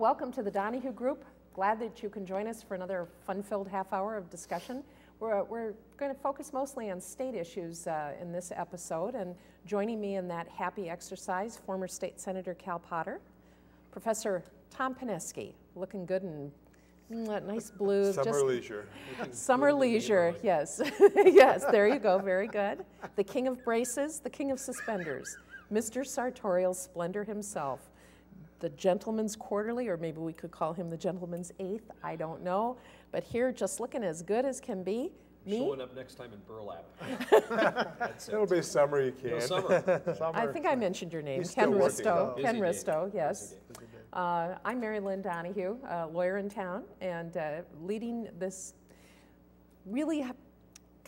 Welcome to the Donohue Group. Glad that you can join us for another fun-filled half hour of discussion. We're, we're going to focus mostly on state issues uh, in this episode, and joining me in that happy exercise, former State Senator Cal Potter, Professor Tom Pineski, looking good in mm, nice blue. Summer just- leisure. Summer leisure, yes. yes, there you go, very good. The king of braces, the king of suspenders, Mr. Sartorial Splendor himself. The gentleman's quarterly, or maybe we could call him the gentleman's eighth, I don't know. But here, just looking as good as can be, me, Showing up next time in burlap. That's it. It'll be summer, you can. No can. summer. I think I mentioned your name, He's Ken Risto. though. Ken day. Risto, yes. Uh, I'm Mary Lynn Donohue, a lawyer in town, and uh, leading this really h-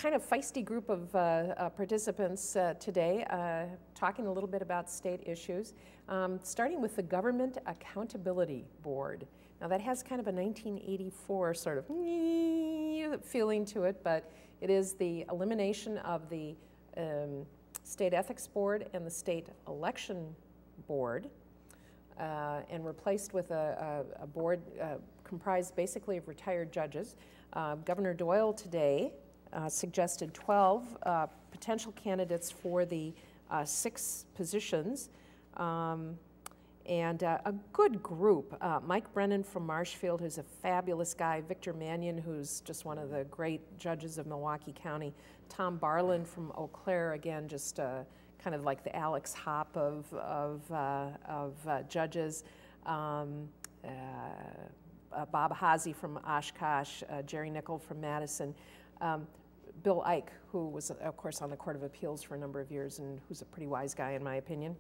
kind of feisty group of uh, uh, participants uh, today, uh, talking a little bit about state issues, um, starting with the Government Accountability Board. Now, that has kind of a 1984 sort of feeling to it, but it is the elimination of the um, State Ethics Board and the State Election Board uh, and replaced with a, a, a board uh, comprised basically of retired judges. Governor Doyle today uh, suggested 12 uh, potential candidates for the uh, six positions. Um, and uh, a good group. Uh, Mike Brennan from Marshfield, who's a fabulous guy. Victor Manian, who's just one of the great judges of Milwaukee County. Tom Barland from Eau Claire, again, just kind of like the Alex Hop of, of, of judges. Um, uh, Bob Haase from Oshkosh, uh, Jerry Nichol from Madison. Um, Bill Eich, who was, of course, on the Court of Appeals for a number of years and who's a pretty wise guy, in my opinion.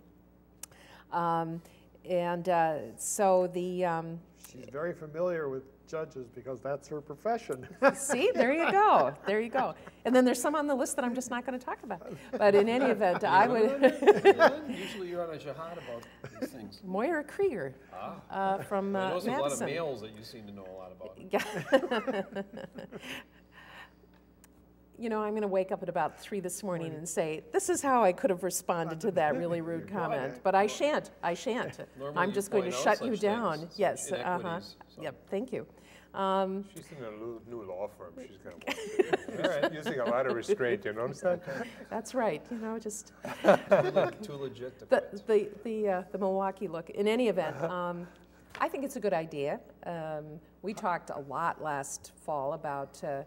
Um, and uh, so the, um, She's very familiar with judges because that's her profession. see, there you go, there you go. And then there's some on the list that I'm just not going to talk about. But in any event, I would, Dylan, Usually you're on a jihad about these things. Moria Krueger Ah. uh, from I uh, know there's a lot of males that you seem to know a lot about. Yeah. You know, I'm going to wake up at about three this morning and say, "This is how I could have responded to that really rude comment," but I shan't. I shan't. I'm just going to shut you down. things, yes. Uh huh. so. Yep. Thank you. Um, She's in a lu- new law firm. She's going to using a lot of restraint. You notice that? that's right. You know, just Too le- Too legit to the the the, uh, the Milwaukee look. In any event, um, I think it's a good idea. Um, we talked a lot last fall about uh,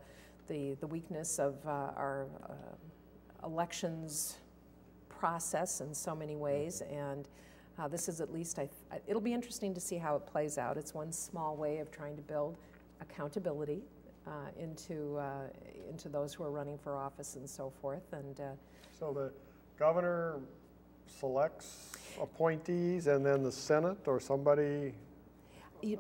the the weakness of uh, our uh, elections process in so many ways, and uh, this is at least I, it'll be interesting to see how it plays out. It's one small way of trying to build accountability uh, into uh, into those who are running for office and so forth, and. Uh, So the governor selects appointees and then the Senate or somebody you-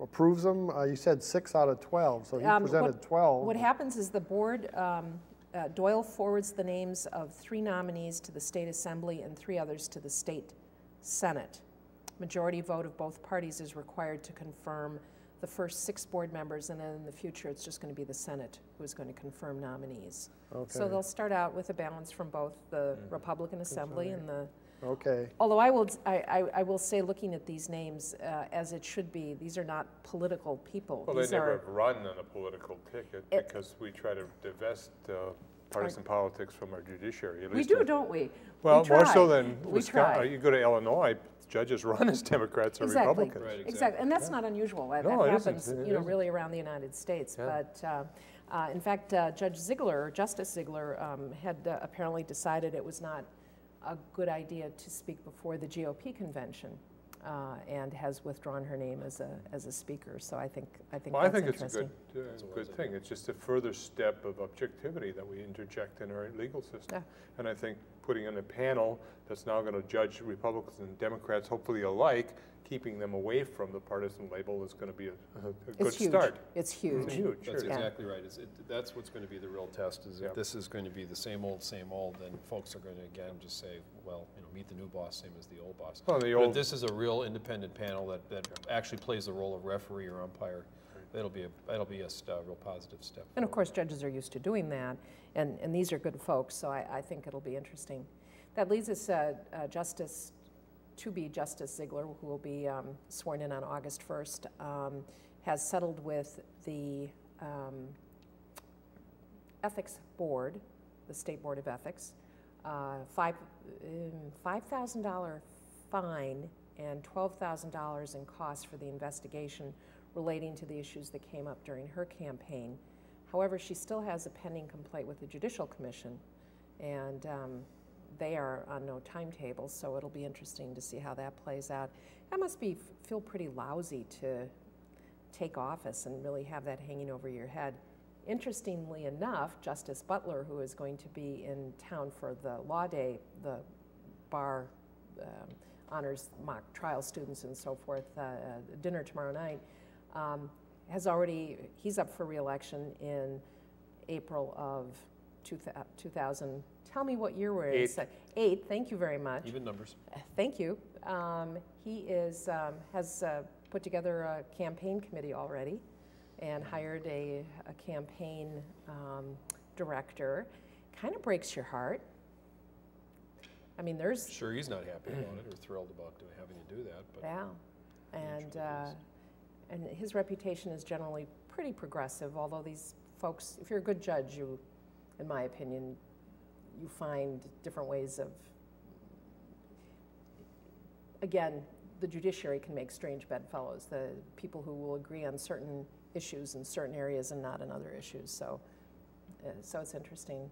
approves them? Uh, You said six out of 12, so he Um, presented what- 12. What happens is the board, um, uh, Doyle forwards the names of three nominees to the state assembly and three others to the state senate. Majority vote of both parties is required to confirm the first six board members, and then in the future, it's just going to be the senate who's going to confirm nominees. Okay. So they'll start out with a balance from both the Republican Assembly and the Okay, Although I will, I, I, I will say, looking at these names, uh, as it should be, these are not political people. Well, they never are- have run on a political ticket It- because we try to divest uh, partisan politics from our judiciary. At We least do, in- don't we? We Well, more so try. than We Wisconsin. try. You go to Illinois, judges run as Democrats or Exactly. Republicans. Right, Exactly, and that's not unusual. That No, that it isn't. happens, It you know, isn't. really around the United States. Yeah. But uh, uh, in fact, uh, Judge Ziegler, Justice Ziegler, um, had uh, apparently decided it was not a good idea to speak before the GOP convention, uh, and has withdrawn her name as a as a speaker. So I think I think Well, I that's think it's a interesting. good, uh, good thing. It's just a further step of objectivity that we interject in our legal system. Yeah. And I think putting in a panel that's now going to judge Republicans and Democrats, hopefully alike, keeping them away from the partisan label is going to be a, a, a good It's huge. start. It's huge. It's huge, That's sure. Yeah. exactly right. It's, it, that's what's going to be the real test. Is Yeah. if this is going to be the same old, same old, then folks are going to again just say, well, you know, meet the new boss, same as the old boss. Well, the But old- if this is a real independent panel that, that actually plays the role of referee or umpire, that'll be a that'll be a st- real positive step. And of forward. course, judges are used to doing that, and, and these are good folks, so I, I think it'll be interesting. That leads us, uh, uh, Justice to be Justice Ziegler, who will be um, sworn in on August 1st, um, has settled with the um, Ethics Board, the State Board of Ethics, uh, five, um, $5,000 fine and $12,000 in costs for the investigation relating to the issues that came up during her campaign. However, she still has a pending complaint with the Judicial Commission, and um, they are on no timetable, so it'll be interesting to see how that plays out. That must be feel pretty lousy to take office and really have that hanging over your head. Interestingly enough, Justice Butler, who is going to be in town for the Law Day, the bar um, honors mock trial students and so forth, uh, dinner tomorrow night, um, has already, he's up for reelection in April of 2000. Tell me what year we're in. Eight. Eight, thank you very much. Even numbers. Thank you. Um, he is, um, has uh, put together a campaign committee already and hired a, a campaign um, director. Kind of breaks your heart. I mean, there's, Sure, he's not happy about it or thrilled about having to do that, but yeah. And, uh, and his reputation is generally pretty progressive, although these folks, if you're a good judge, you, in my opinion, you find different ways of, again, the judiciary can make strange bedfellows, the people who will agree on certain issues in certain areas and not in other issues, so, uh, so it's interesting.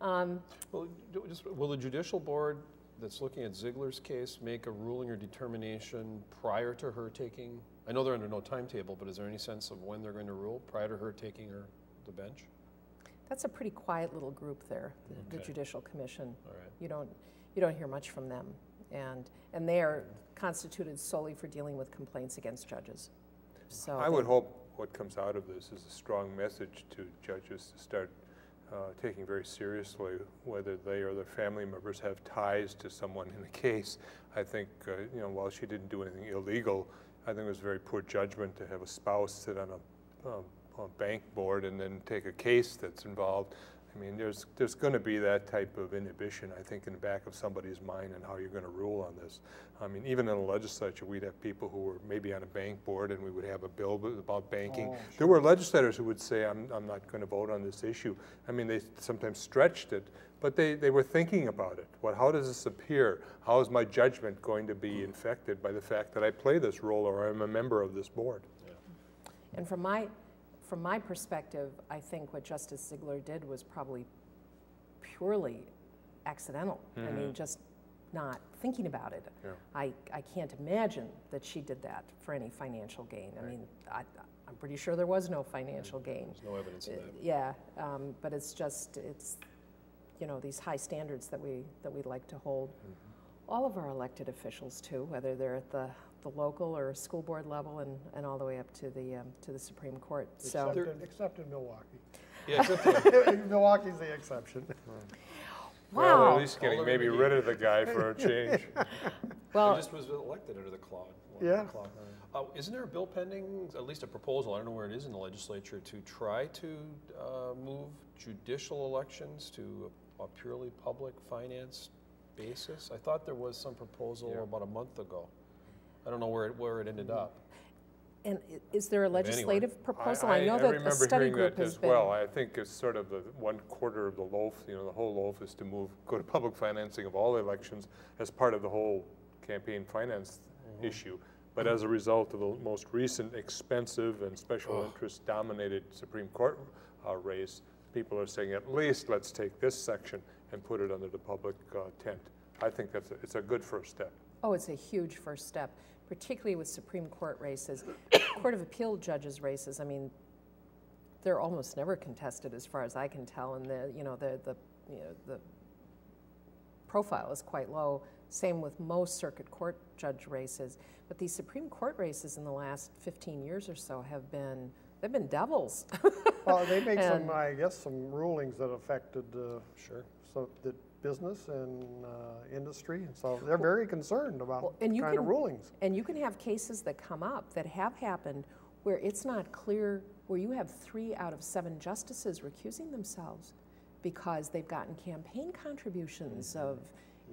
Um, Well, just, will the judicial board that's looking at Ziegler's case make a ruling or determination prior to her taking, I know they're under no timetable, but is there any sense of when they're going to rule, prior to her taking her, the bench? That's a pretty quiet little group there, the- the Judicial Commission. All right. You don't, you don't hear much from them. And, and they are constituted solely for dealing with complaints against judges. So I they- would hope what comes out of this is a strong message to judges to start uh, taking very seriously whether they or their family members have ties to someone in the case. I think, uh, you know, while she didn't do anything illegal, I think it was very poor judgment to have a spouse sit on a, um, a bank board and then take a case that's involved. I mean, there's, there's going to be that type of inhibition, I think, in the back of somebody's mind and how you're going to rule on this. I mean, even in the legislature, we'd have people who were maybe on a bank board and we would have a bill about banking. Oh, There were legislators who would say, I'm, I'm not going to vote on this issue. I mean, they sometimes stretched it, but they, they were thinking about it. What, how does this appear? How is my judgment going to be hmm. infected by the fact that I play this role or I'm a member of this board? And from my, from my perspective, I think what Justice Ziegler did was probably purely accidental. I mean, just not thinking about it. Yeah. I, I can't imagine that she did that for any financial gain. I mean, I, I'm pretty sure there was no financial gain. There's no evidence of Uh, that. Yeah, um, but it's just, it's, you know, these high standards that we, that we like to hold. All of our elected officials too, whether they're at the, the local or school board level and, and all the way up to the, um, to the Supreme Court. So, Except in, except in Milwaukee. Yeah, except Milwaukee's the exception. Well, wow. at least getting maybe over rid of the guy for a change. He Well, just was elected under the cloud. Yeah. Uh, isn't there a bill pending, at least a proposal, I don't know where it is in the legislature, to try to uh, move judicial elections to a purely public finance basis? I thought there was some proposal Yeah. about a month ago. I don't know where it, where it ended up. and is there a legislative proposal? I know I that a remember study hearing group that has as been. well. I think it's sort of the one quarter of the loaf, you know, the whole loaf is to move, go to public financing of all elections as part of the whole campaign finance Mm-hmm. issue. But as a result of the most recent expensive and special interest dominated Supreme Court uh, race, people are saying at least let's take this section and put it under the public uh, tent. I think that's, a- it's a good first step. Oh, it's a huge first step, particularly with Supreme Court races. Court of Appeal judges races, I mean, they're almost never contested as far as I can tell, and the, you know, the, the, you know, the profile is quite low. Same with most circuit court judge races. But these Supreme Court races in the last 15 years or so have been, they've been devils. Well, they make some, I guess, some rulings that affected, uh, Sure. so, the business and, uh, industry, and so they're very concerned about Well, and you kind of rulings. And you can have cases that come up that have happened where it's not clear, where you have three out of seven justices recusing themselves because they've gotten campaign contributions of,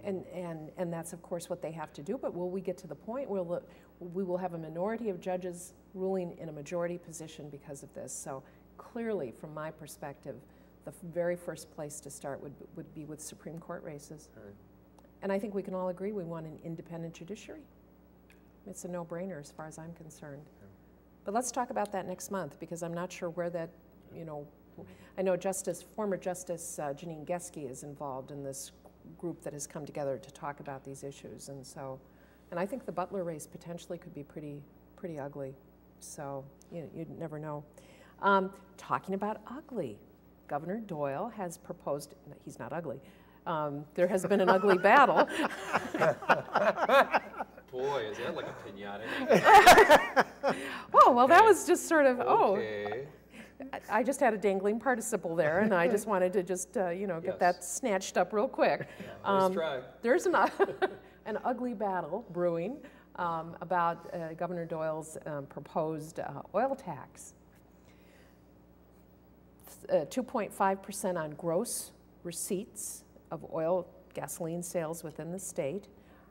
And, and, and that's of course what they have to do, but will we get to the point where the- we will have a minority of judges ruling in a majority position because of this? So clearly, from my perspective, the very first place to start would, would be with Supreme Court races. Right. And I think we can all agree we want an independent judiciary. It's a no-brainer as far as I'm concerned. But let's talk about that next month, because I'm not sure where that, you know, I know Justice, former Justice uh, Janine Geske is involved in this group that has come together to talk about these issues, and so, and I think the Butler race potentially could be pretty, pretty ugly. So, you, you'd never know. Um, talking about ugly, Governor Doyle has proposed, he's not ugly, um, there has been an ugly battle. Boy, is that like a pinata? Oh, well, that was just sort of, oh, Okay. I- I just had a dangling participle there, and I just wanted to just, uh, you know, get that snatched up real quick. Nice Um, try. There's an, an ugly battle brewing um, about uh, Governor Doyle's um, proposed uh, oil tax. Uh, 2.5% on gross receipts of oil, gasoline sales within the state.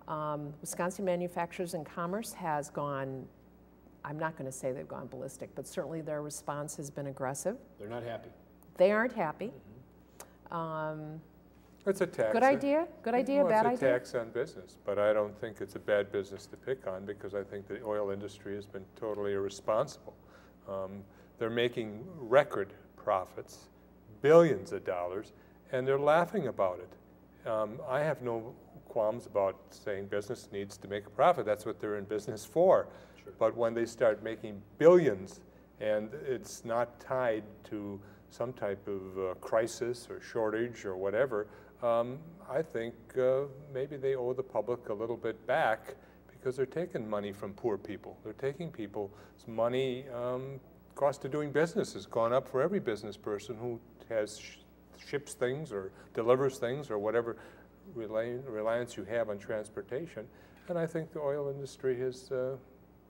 Um, Wisconsin Manufacturers and Commerce has gone, I'm not going to say they've gone ballistic, but certainly their response has been aggressive. They're not happy. They aren't happy. Um, It's a tax. Good idea, good idea, Well, bad It's a idea? tax on business, but I don't think it's a bad business to pick on because I think the oil industry has been totally irresponsible. Um, They're making record profits, billions of dollars, and they're laughing about it. Um, I have no qualms about saying business needs to make a profit. That's what they're in business for. Sure. But when they start making billions and it's not tied to some type of uh, crisis or shortage or whatever, um, I think uh, maybe they owe the public a little bit back because they're taking money from poor people. They're taking people's money. Um, cost of doing business has gone up for every business person who has sh- ships things or delivers things or whatever reli- reliance you have on transportation. And I think the oil industry has uh,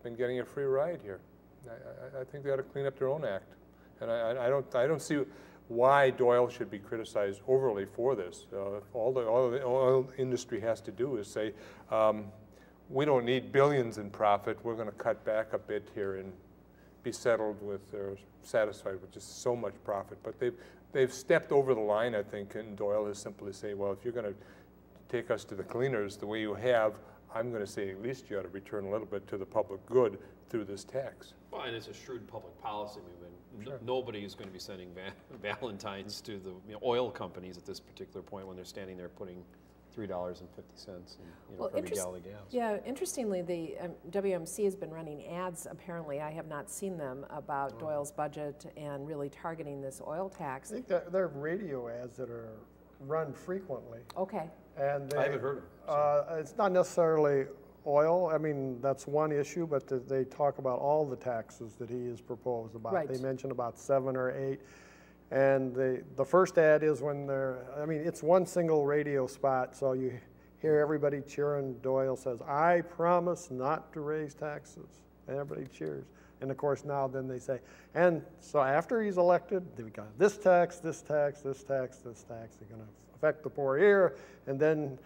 been getting a free ride here. I, I, think they ought to clean up their own act. And I, I- I don't, I don't see why Doyle should be criticized overly for this. Uh, all the all the oil industry has to do is say, um, we don't need billions in profit. We're going to cut back a bit here and be settled with or satisfied with just so much profit. But they've they've stepped over the line, I think, and Doyle is simply say, well, if you're going to take us to the cleaners the way you have, I'm going to say at least you ought to return a little bit to the public good through this tax. Well, and it's a shrewd public policy movement. N- Nobody is going to be sending va- Valentines to the you know, oil companies at this particular point when they're standing there putting three dollars and fifty cents you know, Well, for every gallon of gas. Yeah, interestingly, the um, WMC has been running ads, apparently, I have not seen them, about Doyle's budget and really targeting this oil tax. I think that there are radio ads that are run frequently, Okay, and I they, haven't heard of them. so- uh, it's not necessarily oil, I mean, that's one issue, but th- they talk about all the taxes that he has proposed about. Right. They mention about seven or eight, and the, the first ad is when they're, I mean, it's one single radio spot, so you hear everybody cheering, Doyle says, "I promise not to raise taxes," and everybody cheers. And of course, now then they say, and so after he's elected, we got this tax, this tax, this tax, this tax, they're gonna affect the poor here, and then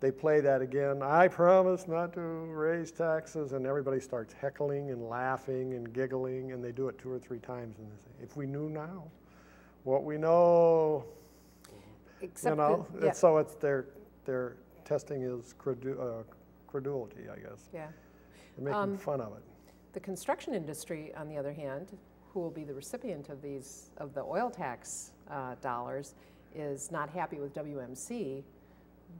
they play that again. I promise not to raise taxes, and everybody starts heckling and laughing and giggling, and they do it two or three times, and they say, "If we knew now, what we know," you know. that, yeah, so it's their their testing is credu- uh, credulity, I guess. yeah. They're making Um, fun of it. The construction industry, on the other hand, who will be the recipient of these, of the oil tax uh, dollars, is not happy with WMC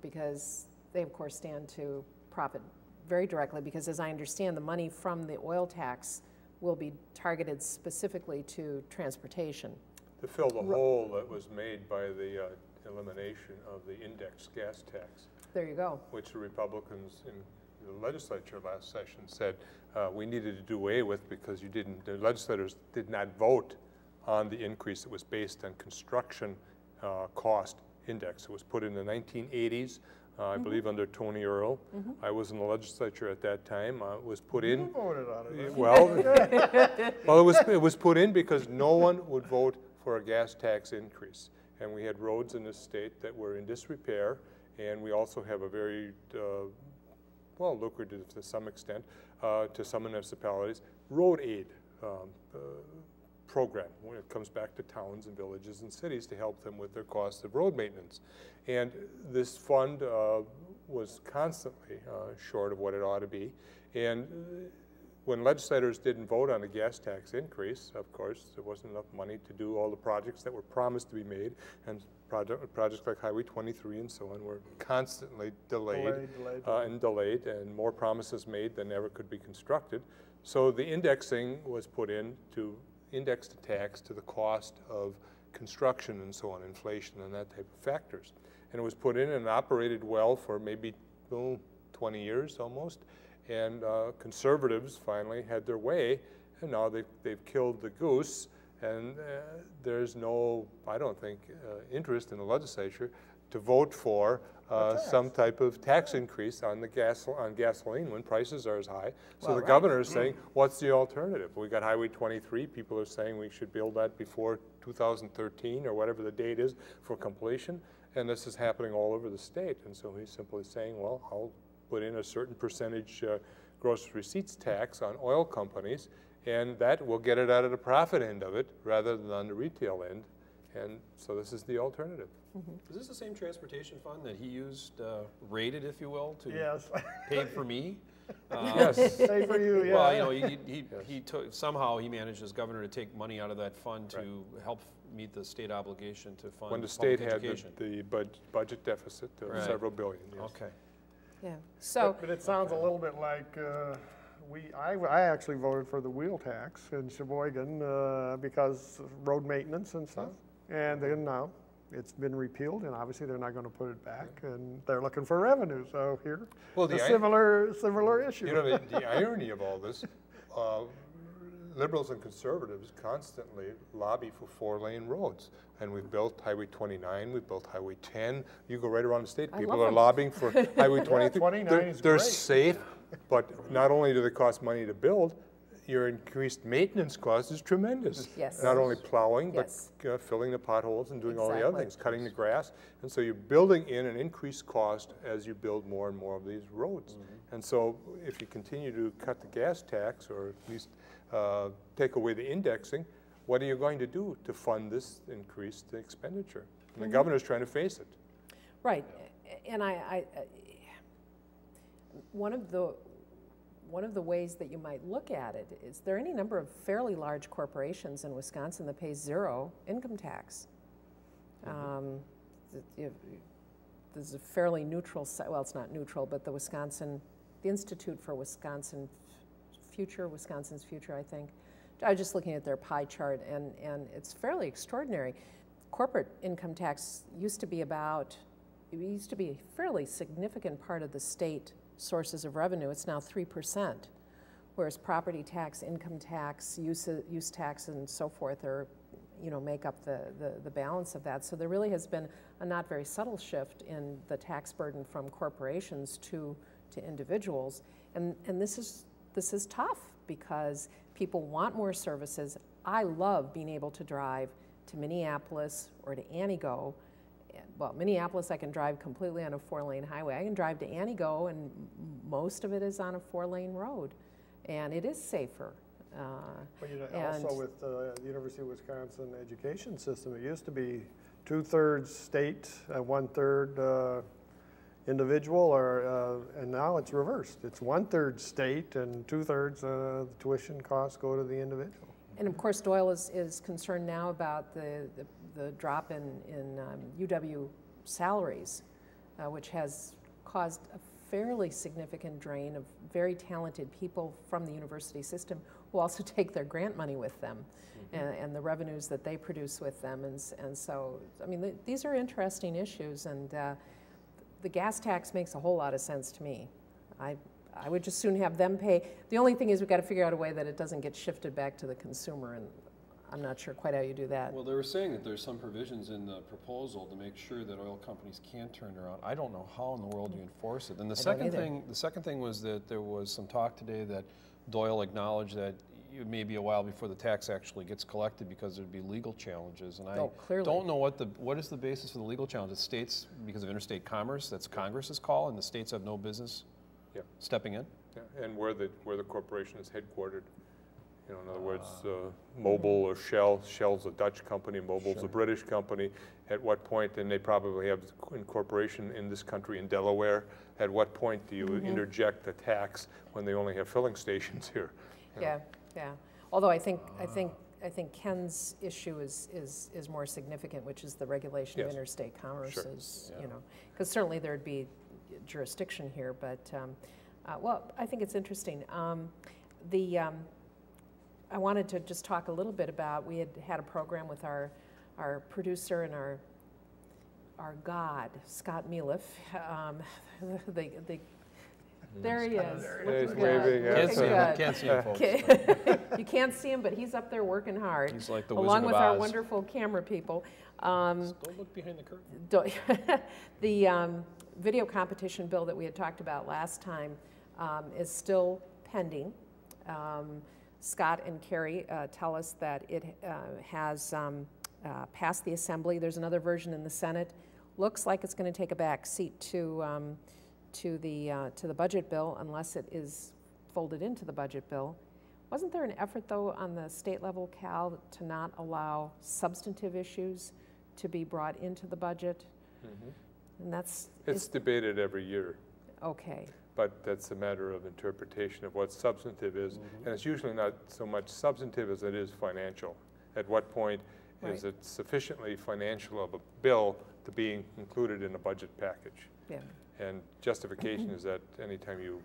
because they, of course, stand to profit very directly because, as I understand, the money from the oil tax will be targeted specifically to transportation. To fill the hole that was made by the uh, elimination of the index gas tax. There you go. which the Republicans in the legislature last session said uh, we needed to do away with because you didn't, the legislators did not vote on the increase that was based on construction uh, cost index. It was put in the 1980s, uh, I believe under Tony Earl. I was in the legislature at that time. Uh, It was put in. You voted on it. Well, well, it was, it was put in because no one would vote for a gas tax increase. And we had roads in this state that were in disrepair, And we also have a very, uh, well, lucrative to some extent, uh, to some municipalities, road aid um, uh, program when it comes back to towns and villages and cities to help them with their costs of road maintenance. And this fund uh, was constantly uh, short of what it ought to be. And uh, when legislators didn't vote on a gas tax increase, of course, there wasn't enough money to do all the projects that were promised to be made. And project, projects like Highway 23 and so on were constantly delayed, Delayed, delayed, uh, and delayed, and more promises made than ever could be constructed. So the indexing was put in to index the tax to the cost of construction and so on, inflation and that type of factors. And it was put in and operated well for maybe oh, 20 years almost. And uh, conservatives finally had their way, and now they've, they've killed the goose. And uh, there's no, I don't think, uh, interest in the legislature to vote for uh, some type of tax increase on the gas on gasoline when prices are as high. So Well, the right. governor is saying, what's the alternative? We got Highway 23. People are saying we should build that before 2013 or whatever the date is for completion. And this is happening all over the state. And so he's simply saying, well, I'll put in a certain percentage uh, gross receipts tax on oil companies, and that will get it out of the profit end of it rather than on the retail end. And so this is the alternative. Is this the same transportation fund that he used, uh, rated, if you will, to Yes, paid for me? Uh, Yes. say for you, yeah. Well, you know, he, he, he took, somehow he managed as governor to take money out of that fund to help meet the state obligation to fund When the state had the, education. the bud- budget deficit of Right. several billion, yes. Okay. Yeah, so, But it sounds a little bit like, uh, we, I, I actually voted for the wheel tax in Sheboygan uh, because of road maintenance and stuff. And then now, it's been repealed, and obviously they're not gonna put it back, and they're looking for revenue, so here, Well, a the i- similar, similar issue. You know, the, the irony of all this, uh, liberals and conservatives constantly lobby for four-lane roads. And we've built Highway 29, we've built Highway 10. You go right around the state, I people are are 'em. lobbying for Highway 23. 29 They're- is They're great. safe, but not only do they cost money to build, your increased maintenance cost is tremendous. Yes. Not only plowing, but uh, filling the potholes and doing all the other things, cutting the grass. And so you're building in an increased cost as you build more and more of these roads. And so if you continue to cut the gas tax or at least uh, take away the indexing, what are you going to do to fund this increased expenditure? And the governor's trying to face it. right, and I, I, I- one of the, one of the ways that you might look at it is there are any number of fairly large corporations in Wisconsin that pay zero income tax. Um, th- you- There's a fairly neutral, well, it's not neutral, but the Wisconsin, the Institute for Wisconsin Future, Wisconsin's Future, I think. I was just looking at their pie chart, and, and it's fairly extraordinary. Corporate income tax used to be about, it used to be a fairly significant part of the state sources of revenue. It's now 3%, whereas property tax, income tax, use, use tax, and so forth are, you know, make up the, the, the balance of that. So there really has been a not very subtle shift in the tax burden from corporations to, to individuals. And, and this, is, this is tough because people want more services. I love being able to drive to Minneapolis or to Antigo. Well, Minneapolis, I can drive completely on a four-lane highway. I can drive to Antigo, and most of it is on a four-lane road, and it is safer. Uh, Well, you know, And- also with uh, the University of Wisconsin education system, it used to be two-thirds state, and one-third uh, individual, or, uh, and now it's reversed. It's one-third state and two-thirds uh, the tuition costs go to the individual. And of course, Doyle is, is concerned now about the, the, the drop in, in um, UW salaries, uh, which has caused a fairly significant drain of very talented people from the university system who also take their grant money with them and, and the revenues that they produce with them. And, and so, I mean, th- these are interesting issues, and uh, the gas tax makes a whole lot of sense to me. I, I would just soon have them pay. The only thing is we've got to figure out a way that it doesn't get shifted back to the consumer, and I'm not sure quite how you do that. Well, they were saying that there's some provisions in the proposal to make sure that oil companies can turn around. I don't know how in the world you enforce it. And the I second thing, the second thing was that there was some talk today that Doyle acknowledged that it may be a while before the tax actually gets collected because there'd be legal challenges. And I Oh, don't know what the, what is the basis for the legal challenge? The states, because of interstate commerce, that's Congress's call, and the states have no business Yeah. stepping in? Yeah, And where the, where the corporation is headquartered. You know, in other words, uh, Mobil or Shell, Shell's a Dutch company, Mobil's a British company. At what point, then they probably have incorporation in this country in Delaware. At what point do you interject the tax when they only have filling stations here? you know? Yeah, yeah. Although I think, I think, I think Ken's issue is, is, is more significant, which is the regulation of interstate commerce Sure. is, Yeah. you know, because certainly there'd be jurisdiction here, but, um, uh, well, I think it's interesting. Um, The, um, I wanted to just talk a little bit about, we had had a program with our, our producer and our, our god, Scott Mealiff. Um, The, the, there he is. He's looking good, waving Can't see him, can't see him, folks. Okay. you can't see him, but he's up there working hard, He's like the along with of our wonderful camera people. Um, Don't look behind the curtain. don't- the um, video competition bill that we had talked about last time um, is still pending. Um, Scott and Carrie uh, tell us that it uh, has um, uh, passed the Assembly. There's another version in the Senate. Looks like it's going to take a back seat to um, to the uh, to the budget bill unless it is folded into the budget bill. Wasn't there an effort though on the state level, Cal, to not allow substantive issues to be brought into the budget? And that's It's is- debated every year, okay. but that's a matter of interpretation of what substantive is. And it's usually not so much substantive as it is financial. At what point is it sufficiently financial of a bill to be included in a budget package? Yeah. And justification is that anytime you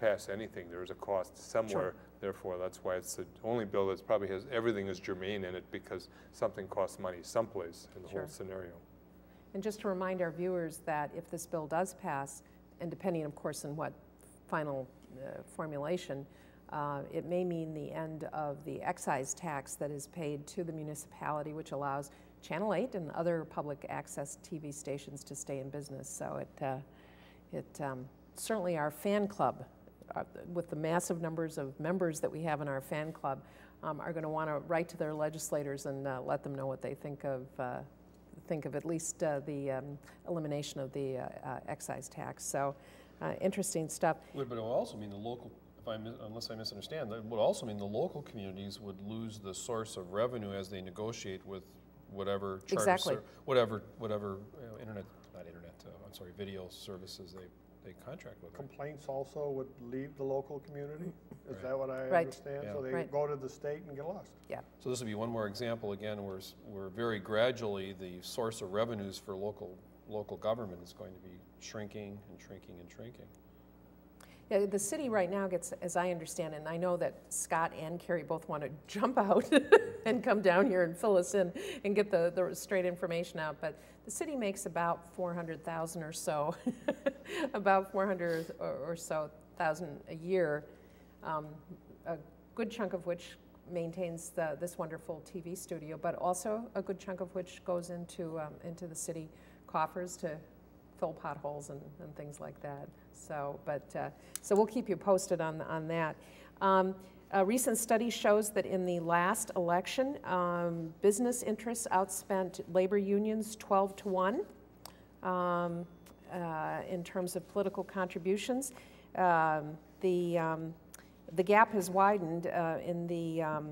pass anything, there is a cost somewhere. Therefore, that's why it's the only bill that probably has, everything is germane in it because something costs money someplace in the Sure. whole scenario. And just to remind our viewers that if this bill does pass, and depending, of course, on what final uh, formulation, uh, it may mean the end of the excise tax that is paid to the municipality, which allows Channel 8 and other public access TV stations to stay in business. So it, uh, it um, certainly our fan club, uh, with the massive numbers of members that we have in our fan club, um, are going to want to write to their legislators and uh, let them know what they think of uh, think of at least uh, the um, elimination of the uh, excise tax. So uh, interesting stuff. But it would also mean the local, if I, unless I misunderstand, that would also mean the local communities would lose the source of revenue as they negotiate with whatever charter, Exactly. whatever, whatever, you know, internet, I'm sorry, video services they, they contract with. right? Complaints also would leave the local community? Is Right. that what I Right. understand? Yeah. So they Right. go to the state and get lost? Yeah. So this would be one more example, again, where, s- where very gradually the source of revenues for local, local government is going to be shrinking and shrinking and shrinking. The city right now gets, as I understand, and I know that Scott and Carrie both want to jump out and come down here and fill us in and get the, the straight information out, but the city makes about 400,000 or so, about 400 or, or so thousand a year, um, a good chunk of which maintains the, this wonderful TV studio, but also a good chunk of which goes into, um, into the city coffers to fill potholes and, and things like that. So, but, uh, so we'll keep you posted on, on that. Um, a recent study shows that in the last election, um, business interests outspent labor unions 12 to 1 um, uh, in terms of political contributions. Um, the, um, the gap has widened uh, in the, um,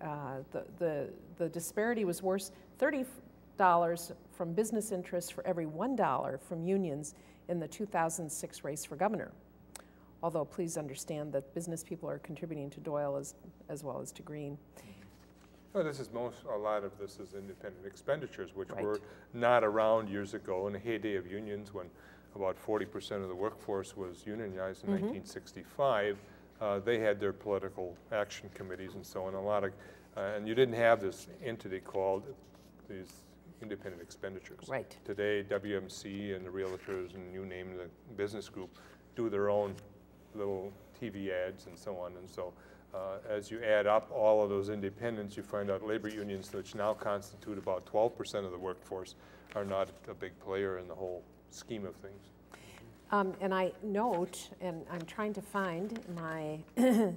uh, the, the, the disparity was worse $30 from business interests for every $1 from unions in the 2006 race for governor. Although please understand that business people are contributing to Doyle as, as well as to Green. Well, this is most, a lot of this is independent expenditures, which Right. were not around years ago in the heyday of unions when about 40% of the workforce was unionized in Mm-hmm. 1965. Uh, they had their political action committees and so on, a lot of, uh, and you didn't have this entity called these independent expenditures. Right. Today, WMC and the realtors and you name the business group do their own little TV ads and so on. And so uh, as you add up all of those independents, you find out labor unions, which now constitute about 12% of the workforce, are not a big player in the whole scheme of things. Um, and I note, and I'm trying to find my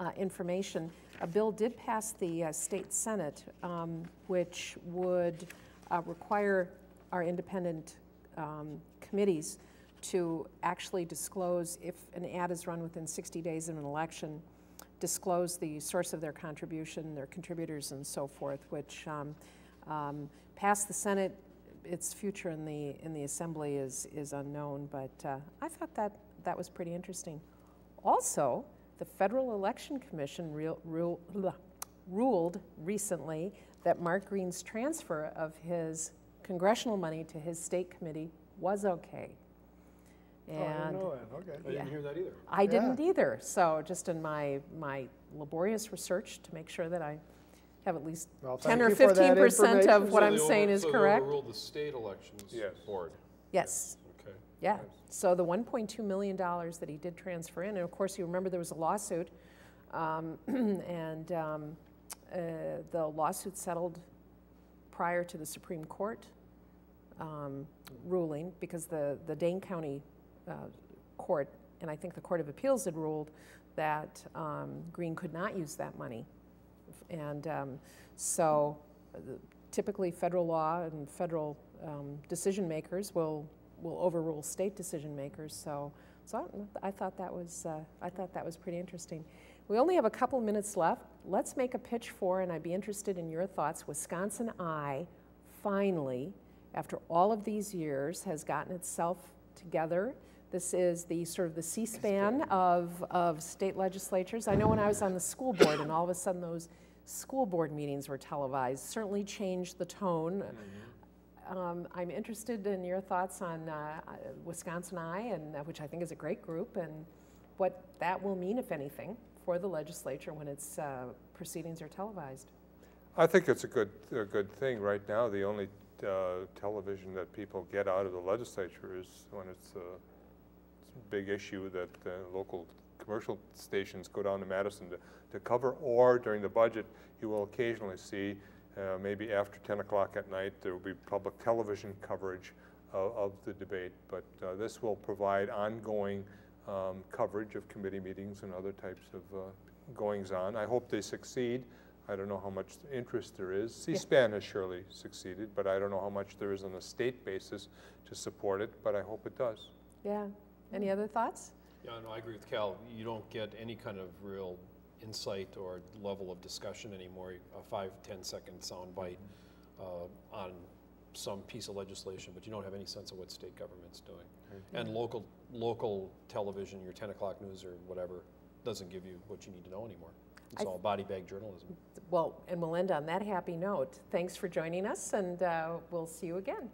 uh, information, a bill did pass the uh, state senate, um, which would uh, require our independent um, committees to actually disclose if an ad is run within 60 days of an election, disclose the source of their contribution, their contributors, and so forth, which um, um, passed the Senate. Its future in the in the Assembly is is unknown, but uh, I thought that that was pretty interesting. Also, the Federal Election Commission real, rule, ruled recently that Mark Green's transfer of his congressional money to his state committee was okay. Oh, I didn't know that, okay. I didn't hear that either. I Yeah. didn't either. So just in my, my laborious research to make sure that I have at least Well, 10 or you for that 15 percent of what So I'm they saying over- is so they correct. overruled the state elections Yes. board. Yes, Okay. Yeah. So the 1.2 million dollars that he did transfer in, and of course, you remember there was a lawsuit, um, and um, uh, the lawsuit settled prior to the Supreme Court um, ruling, because the, the Dane County uh, Court, and I think the Court of Appeals had ruled that um, Green could not use that money. And um, so uh, typically, federal law and federal um, decision makers will, will overrule state decision makers. So, so I, I thought that was, uh, I thought that was pretty interesting. We only have a couple minutes left. Let's make a pitch for, and I'd be interested in your thoughts. WisconsinEye finally, after all of these years, has gotten itself together. This is the sort of the C-SPAN of, of state legislatures. I know when I was on the school board, and all of a sudden those school board meetings were televised, certainly changed the tone. Um, I'm interested in your thoughts on uh, WisconsinEye, and uh, which I think is a great group, and what that will mean, if anything, for the legislature when its uh, proceedings are televised. I think it's a good, a good thing. Right now, the only uh, television that people get out of the legislature is when it's a, it's a big issue that uh, local commercial stations go down to Madison to, to cover, or during the budget, you will occasionally see, uh, maybe after 10 o'clock at night, there will be public television coverage of, of the debate. But uh, this will provide ongoing um, coverage of committee meetings and other types of uh, goings on. I hope they succeed. I don't know how much interest there is. C-SPAN has surely succeeded, but I don't know how much there is on a state basis to support it, but I hope it does. Yeah. Any other thoughts? Yeah, no, I agree with Cal. You don't get any kind of real insight or level of discussion anymore. A five, ten second sound bite uh, on some piece of legislation, but you don't have any sense of what state government's doing. And local, local television, your 10 o'clock news or whatever, doesn't give you what you need to know anymore. It's I- all body bag journalism. Well, and we'll end on that happy note. Thanks for joining us, and uh, we'll see you again.